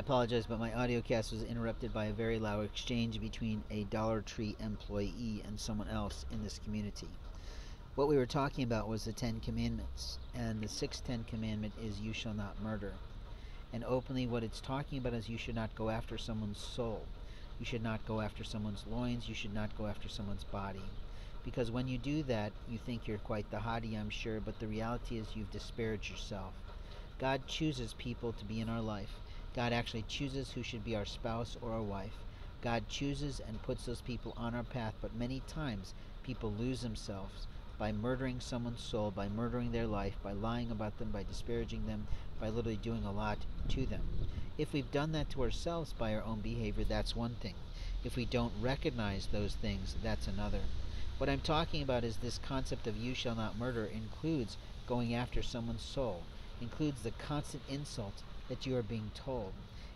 apologize, but my audio cast was interrupted by a very loud exchange between a Dollar Tree employee and someone else in this community. What we were talking about was the Ten Commandments, and the sixth Ten Commandment is you shall not murder. And openly, what it's talking about is you should not go after someone's soul. You should not go after someone's loins. You should not go after someone's body. Because when you do that, you think you're quite the hottie, I'm sure, but the reality is you've disparaged yourself. God chooses people to be in our life. God actually chooses who should be our spouse or our wife. God chooses and puts those people on our path, but many times people lose themselves by murdering someone's soul, by murdering their life, by lying about them, by disparaging them, by literally doing a lot to them. If we've done that to ourselves by our own behavior, that's one thing. If we don't recognize those things, that's another. What I'm talking about is this concept of you shall not murder includes going after someone's soul, includes the constant insult that you are being told,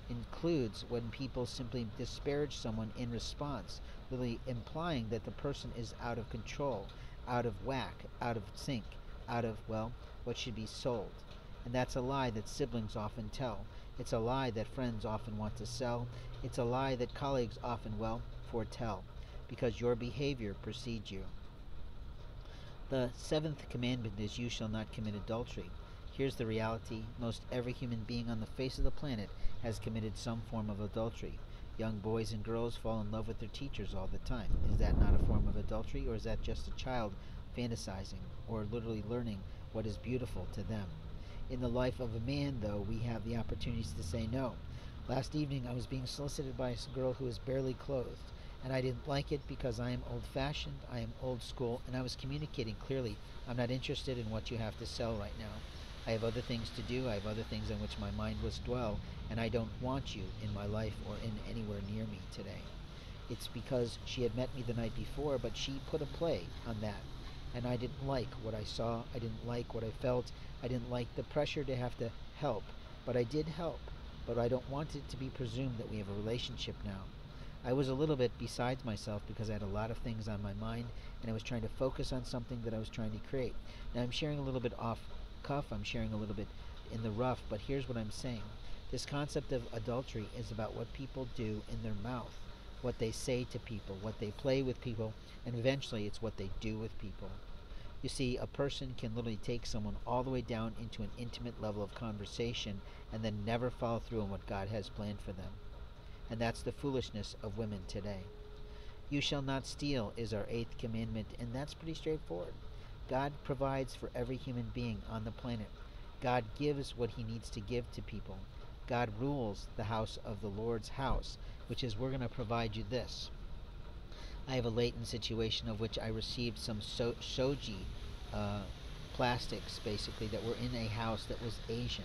includes when people simply disparage someone in response, really implying that the person is out of control, out of whack, out of sync, out of, well, what should be sold. And that's a lie that siblings often tell. It's a lie that friends often want to sell. It's a lie that colleagues often, well, foretell because your behavior precedes you. The seventh commandment is, You shall not commit adultery. Here's the reality most every human being on the face of the planet has committed some form of adultery. Young boys and girls fall in love with their teachers all the time. Is that not a form of adultery, or is that just a child fantasizing or literally learning what is beautiful to them? In the life of a man, though, we have the opportunities to say no. Last evening, I was being solicited by a girl who was barely clothed and I didn't like it because I am old fashioned, I am old school, and I was communicating clearly I'm not interested in what you have to sell right now. I have other things to do, I have other things on which my mind must dwell, and I don't want you in my life or in anywhere near me today. It's because she had met me the night before, but she put a play on that. And I didn't like what I saw, I didn't like what I felt, I didn't like the pressure to have to help. But I did help. But I don't want it to be presumed that we have a relationship now. I was a little bit besides myself because I had a lot of things on my mind and I was trying to focus on something that I was trying to create. Now I'm sharing a little bit off cuff, I'm sharing a little bit in the rough, but here's what I'm saying. This concept of adultery is about what people do in their mouth, what they say to people, what they play with people, and eventually it's what they do with people. You see, a person can literally take someone all the way down into an intimate level of conversation and then never follow through on what God has planned for them and that's the foolishness of women today. You shall not steal is our eighth commandment, and that's pretty straightforward. God provides for every human being on the planet. God gives what he needs to give to people. God rules the house of the Lord's house, which is we're going to provide you this. I have a latent situation of which I received some so- shoji uh, plastics, basically, that were in a house that was Asian.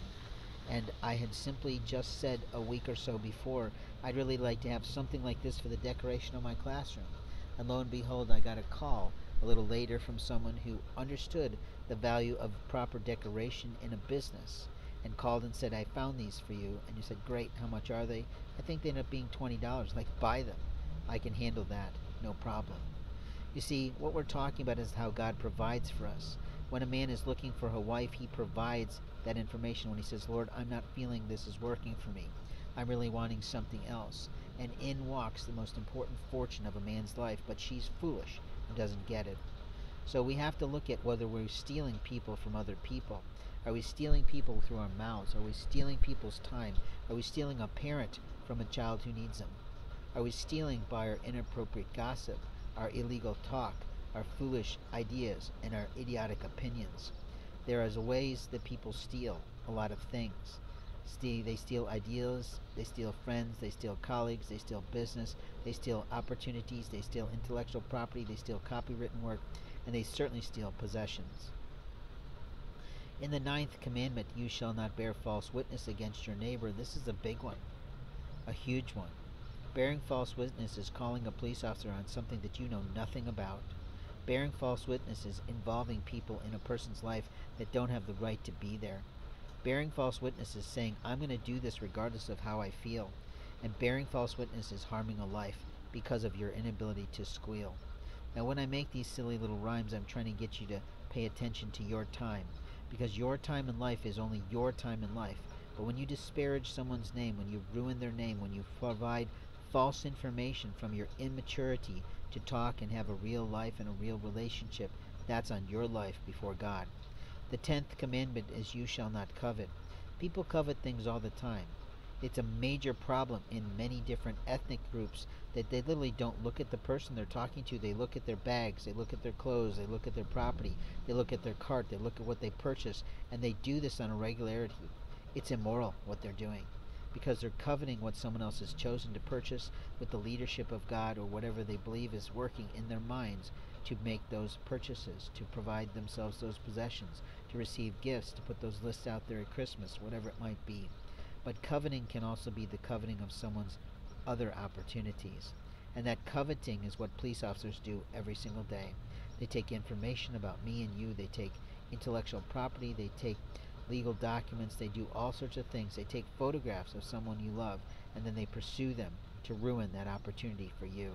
And I had simply just said a week or so before I'd really like to have something like this for the decoration of my classroom. And lo and behold, I got a call a little later from someone who understood the value of proper decoration in a business and called and said, I found these for you. And you said, Great, how much are they? I think they end up being $20. Like, buy them. I can handle that. No problem. You see, what we're talking about is how God provides for us. When a man is looking for a wife, he provides that information when he says, Lord, I'm not feeling this is working for me. I'm really wanting something else. And in walks the most important fortune of a man's life, but she's foolish doesn't get it. So we have to look at whether we're stealing people from other people. Are we stealing people through our mouths? Are we stealing people's time? Are we stealing a parent from a child who needs them? Are we stealing by our inappropriate gossip, our illegal talk, our foolish ideas, and our idiotic opinions? There are ways that people steal a lot of things they steal ideas, they steal friends, they steal colleagues, they steal business, they steal opportunities, they steal intellectual property, they steal copywritten work, and they certainly steal possessions. In the ninth commandment, you shall not bear false witness against your neighbor. This is a big one, a huge one. Bearing false witness is calling a police officer on something that you know nothing about. Bearing false witness is involving people in a person's life that don't have the right to be there bearing false witness is saying, I'm going to do this regardless of how I feel. And bearing false witness is harming a life because of your inability to squeal. Now, when I make these silly little rhymes, I'm trying to get you to pay attention to your time. Because your time in life is only your time in life. But when you disparage someone's name, when you ruin their name, when you provide false information from your immaturity to talk and have a real life and a real relationship, that's on your life before God. The tenth commandment is, You shall not covet. People covet things all the time. It's a major problem in many different ethnic groups that they literally don't look at the person they're talking to. They look at their bags, they look at their clothes, they look at their property, they look at their cart, they look at what they purchase, and they do this on a regularity. It's immoral what they're doing because they're coveting what someone else has chosen to purchase with the leadership of God or whatever they believe is working in their minds to make those purchases, to provide themselves those possessions, to receive gifts, to put those lists out there at Christmas, whatever it might be. But coveting can also be the coveting of someone's other opportunities. And that coveting is what police officers do every single day. They take information about me and you, they take intellectual property, they take legal documents, they do all sorts of things. They take photographs of someone you love and then they pursue them to ruin that opportunity for you.